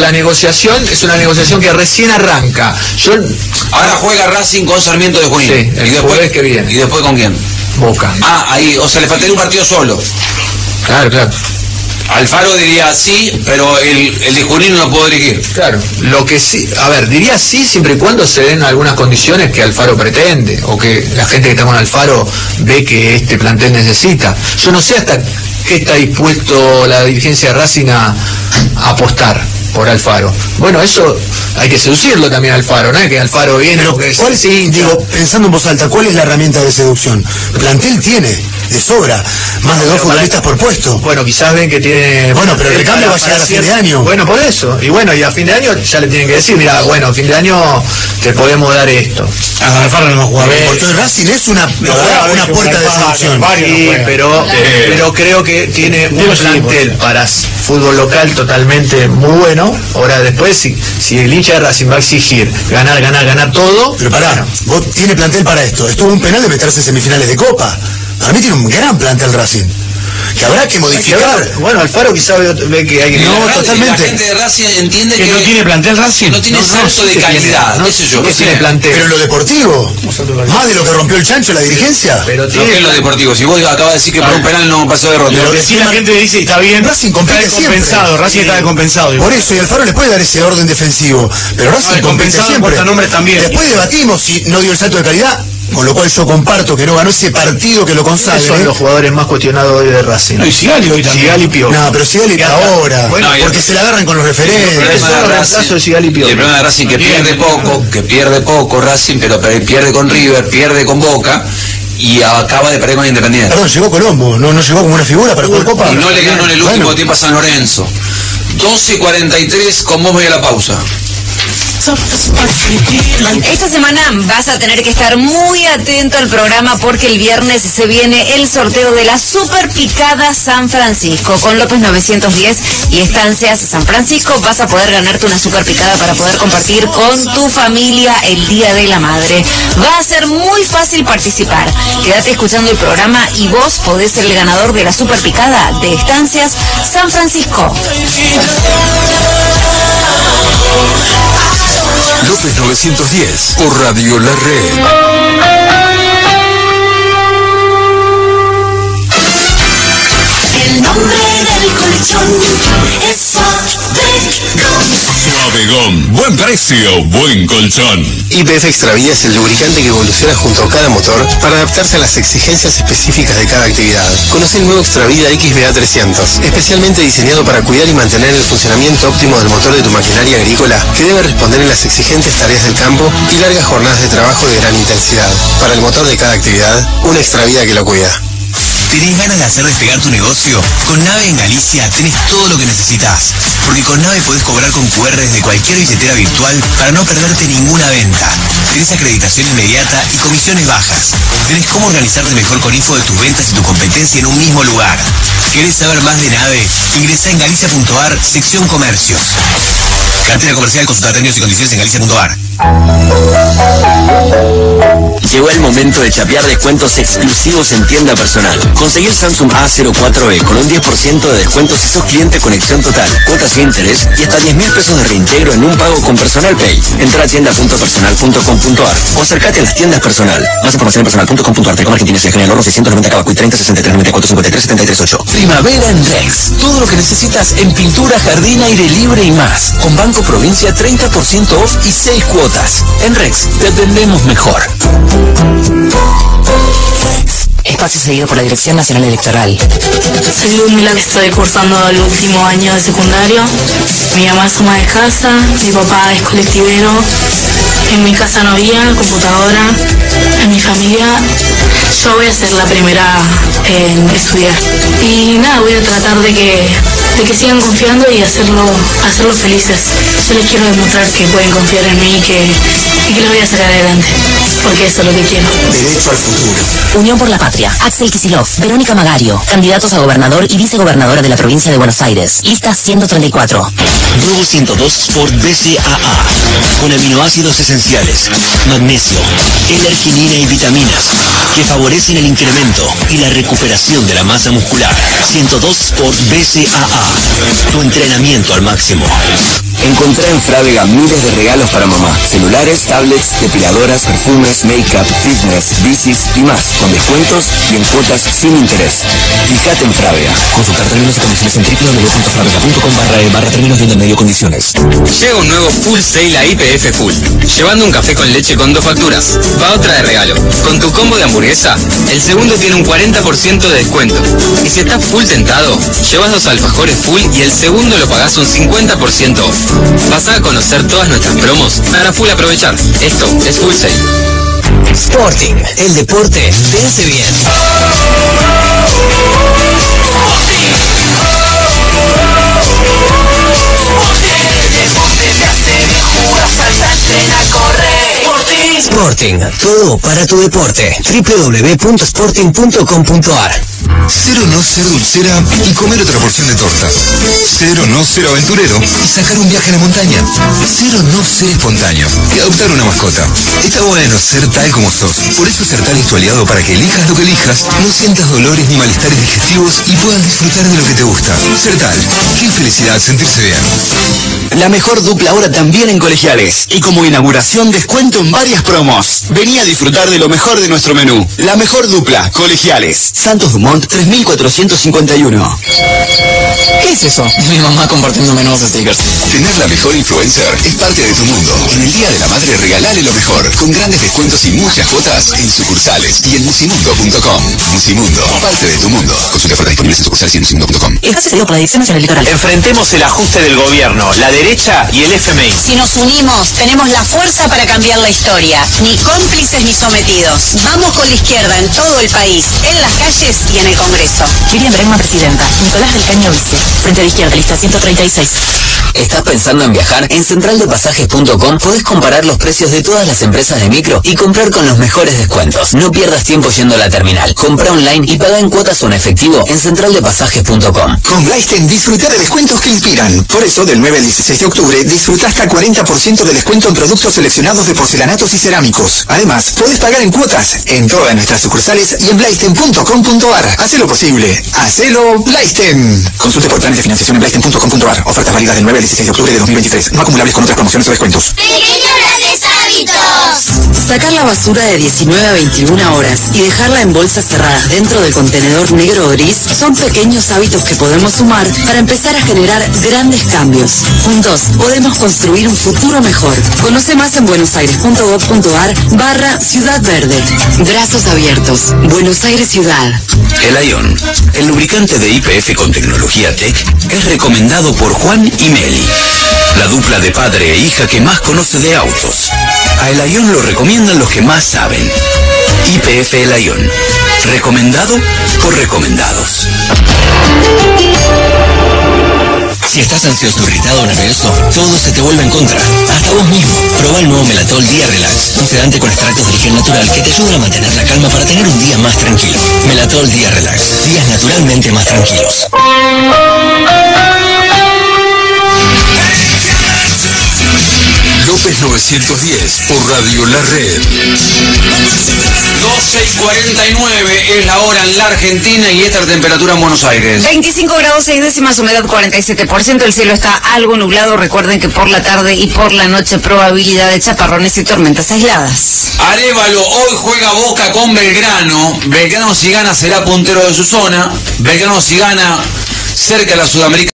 La negociación es una negociación que recién arranca. Yo, Ahora juega Racing con Sarmiento de Junín. Sí, el y después, jueves que viene. ¿Y después con quién? Boca. Ah, ahí, o sea, le faltaría un partido solo. Claro, claro. Alfaro diría sí, pero el, el de Junín no lo puedo dirigir. Claro, lo que sí, a ver, diría sí siempre y cuando se den algunas condiciones que Alfaro pretende o que la gente que está con Alfaro ve que este plantel necesita. Yo no sé hasta qué está dispuesto la dirigencia de Racing a, a apostar por Alfaro. Bueno, eso hay que seducirlo también a Alfaro, ¿no? Es que Alfaro viene Pero, es ¿cuál es, hincha. digo, pensando en voz alta, ¿cuál es la herramienta de seducción? Plantel tiene, de sobra, más de dos Pero para- futbolistas por puesto. Bueno, quizás ven que tiene... Bueno, pero el eh, recambio va a llegar a fin de año. Bueno, por eso. Y bueno, y a fin de año ya le tienen que decir, mira, bueno, a fin de año te podemos dar esto. A Alfaro no va a jugar. A ver. Porque el Racing es una, una puerta de seducción. Sí, pero, pero creo que tiene un plantel para fútbol local totalmente muy bueno. Ahora después, si, si el hincha de Racing va a exigir ganar, ganar, ganar todo, Pero pará, bueno, vos tiene plantel para esto. Estuvo un penal de meterse en semifinales de Copa. Para mí tiene un gran plantel Racing. Que habrá que que modificar. bueno, Alfaro quizá ve, ve que hay que... No, totalmente. La gente de Racing entiende que, Que no tiene plantel Racing. que no tiene No, no, salto sí de que tiene, calidad, no, sé yo. que tiene plantel. Pero lo deportivo, más de lo que rompió el chancho la dirigencia. Pero No, tiene ¿qué es lo deportivo? Si vos acabas de decir que por un penal no pasó de Lo derrota. que sí la gente dice, está bien, Racing compite siempre. Racing está descompensado. Por eso, y Alfaro le puede dar ese orden defensivo. Pero Racing No, compite compensado siempre. Después debatimos si no dio el salto de calidad, con lo cual yo comparto que no ganó ese partido que lo ¿Quiénes consagre. son los jugadores más cuestionados hoy de Racing? No, y Sigali hoy también. Sigali y Piojo. No, pero Sigali ahora. Bueno, porque se la agarran con los El referentes. problema son de Racing- de Sigali el problema de Racing que pierde poco, que pierde poco Racing, pero pero pierde con River, pierde con Boca y acaba de perder con Independiente. Perdón, llegó Colombo, no, no llegó como una figura para jugar Copa. Y no le ganó en el último Bueno, tiempo a San Lorenzo. 12.43, con vos voy a la pausa. Esta semana vas a tener que estar muy atento al programa porque el viernes se viene el sorteo de la Super Picada San Francisco. Con López 910 y Estancias San Francisco vas a poder ganarte una Super Picada para poder compartir con tu familia el Día de la Madre. Va a ser muy fácil participar. Quédate escuchando el programa y vos podés ser el ganador de la Super Picada de Estancias San Francisco. López 910 por Radio La Red. Suavegón. Suavegón. Buen precio, buen colchón. IPF Extravía es el lubricante que evoluciona junto a cada motor para adaptarse a las exigencias específicas de cada actividad. Conoce el nuevo Extravida XBA300, especialmente diseñado para cuidar y mantener el funcionamiento óptimo del motor de tu maquinaria agrícola, que debe responder en las exigentes tareas del campo y largas jornadas de trabajo de gran intensidad. Para el motor de cada actividad, una Extravida que lo cuida. ¿Tenés ganas de hacer despegar tu negocio? Con Nave en Galicia tenés todo lo que necesitas. Porque con Nave podés cobrar con QR desde cualquier billetera virtual para no perderte ninguna venta. Tenés acreditación inmediata y comisiones bajas. Tenés cómo organizarte mejor con info de tus ventas y tu competencia en un mismo lugar. ¿Querés saber más de Nave? Ingresá en galicia.ar, sección comercios. Cartera comercial, consulta términos y condiciones en galicia.ar. Llegó el momento de chapear descuentos exclusivos en tienda personal. Conseguí el Samsung A04e con un 10% de descuento si sos cliente conexión total, cuotas sin interés y hasta 10 mil pesos de reintegro en un pago con Personal Pay. Entra a tienda.personal.com.ar o acércate a las tiendas personal. Más información en personal.com.ar. Telecom Argentina se genera el ahorro 690 Cabacuy 30 63 94 53 73 8. Primavera en Rex. Todo lo que necesitas en pintura, jardín, aire libre y más. Con Banco Provincia 30% off y 6 cuotas. En Rex te atendemos mejor. Espacio seguido por la Dirección Nacional Electoral. Soy Luz Milán, estoy cursando el último año de secundario. Mi mamá es ama de casa, mi papá es colectivero. En mi casa no había computadora. En mi familia yo voy a ser la primera en estudiar. Y nada, voy a tratar de que, de que sigan confiando y hacerlo, hacerlos felices. Yo les quiero demostrar que pueden confiar en mí y que, y que los voy a sacar adelante. Porque eso es lo que quiero. Derecho al futuro. Unión por la Patria. Axel Kisilov, Verónica Magario, candidatos a gobernador y vicegobernadora de la provincia de Buenos Aires. Lista 134. Nuevo 102 Sport BCAA. Con aminoácidos esenciales, magnesio, L-arginina y vitaminas que favorecen el incremento y la recuperación de la masa muscular. 102 Sport BCAA. Tu entrenamiento al máximo. Encontrá en Frávega miles de regalos para mamá. Celulares, tablets, depiladoras, perfumes, make-up, fitness, bicis y más. Con descuentos y en cuotas sin interés. Fíjate en Frávega. Consultar términos y condiciones en www.fravega.com barra e barra términos de medio condiciones. Llega un nuevo full sale a IPF Full. Llevando un café con leche con dos facturas. Va otra de regalo. Con tu combo de hamburguesa, el segundo tiene un 40% de descuento. Y si estás full tentado, llevas dos alfajores full y el segundo lo pagás un 50% off. Pasá a conocer todas nuestras promos para full aprovechar. Esto es full sale. Sporting, el deporte te hace bien. Sporting, todo para tu deporte. www.sporting.com.ar Cero no ser dulcera y comer otra porción de torta. Cero no ser aventurero y sacar un viaje a la montaña. Cero no ser espontáneo y adoptar una mascota. Está bueno ser tal como sos. Por eso Sertal es tu aliado para que elijas lo que elijas, no sientas dolores ni malestares digestivos y puedas disfrutar de lo que te gusta. Sertal, qué felicidad sentirse bien. La mejor dupla ahora también en colegiales. Y como inauguración, descuento en varias promos. Vení a disfrutar de lo mejor de nuestro menú. La mejor dupla, colegiales. Santos Dumont 3451. ¿Qué es eso? Mi mamá compartiéndome nuevos stickers. Tener la mejor influencer es parte de tu mundo. En el Día de la Madre regalale lo mejor, con grandes descuentos y muchas cuotas en sucursales y en musimundo.com. Musimundo, parte de tu mundo. Consulta ofertas disponibles en sucursales y en musimundo.com. Espacio cedido por adicciones en el litoral. Enfrentemos el ajuste del gobierno, la derecha y el FMI. Si nos unimos, tenemos la fuerza para cambiar la historia. Ni cómplices ni sometidos. Vamos con la izquierda en todo el país, en las calles y en el Congreso. Miriam Bregman, presidenta. Nicolás del Caño, vice. Frente de izquierda, lista 136. ¿Estás pensando en viajar? En centraldepasajes.com podés comparar los precios de todas las empresas de micro y comprar con los mejores descuentos. No pierdas tiempo yendo a la terminal. Compra online y paga en cuotas o en efectivo en centraldepasajes.com. Con Blaisten disfruta de descuentos que inspiran. Por eso, del 9 al 16 de octubre, disfruta hasta 40% de descuento en productos seleccionados de porcelanatos y cerámicos. Además, puedes pagar en cuotas en todas nuestras sucursales y en blaisten.com.ar. Hacelo posible. Hacelo Blaisten. Consulte por de financiación en blaisten.com.ar. Ofertas válidas del 9 al 16 de octubre de 2023. No acumulables con otras promociones o descuentos. Sacar la basura de 19 a 21 horas y dejarla en bolsas cerradas dentro del contenedor negro gris son pequeños hábitos que podemos sumar para empezar a generar grandes cambios. Juntos podemos construir un futuro mejor. Conoce más en buenosaires.gov.ar barra Ciudad Verde. Brazos abiertos. Buenos Aires Ciudad. El Ion, el lubricante de IPF con tecnología Tech, es recomendado por Juan y Meli, la dupla de padre e hija que más conoce de autos. A El Ion lo recomiendan los que más saben. IPF El Ion, recomendado por recomendados. Si estás ansioso, irritado o nervioso, todo se te vuelve en contra. Hasta vos mismo. Proba el nuevo Melatol Día Relax, un sedante con extractos de origen natural que te ayuda a mantener la calma para tener un día más tranquilo. Melatol Día Relax, días naturalmente más tranquilos. López 910 por Radio La Red. 12 y 49 es la hora en la Argentina y esta es la temperatura en Buenos Aires. 25 grados 6 décimas, humedad 47%, el cielo está algo nublado, recuerden que por la tarde y por la noche probabilidad de chaparrones y tormentas aisladas. Arevalo hoy juega Boca con Belgrano. Belgrano si gana será puntero de su zona. Belgrano si gana cerca de la Sudamericana.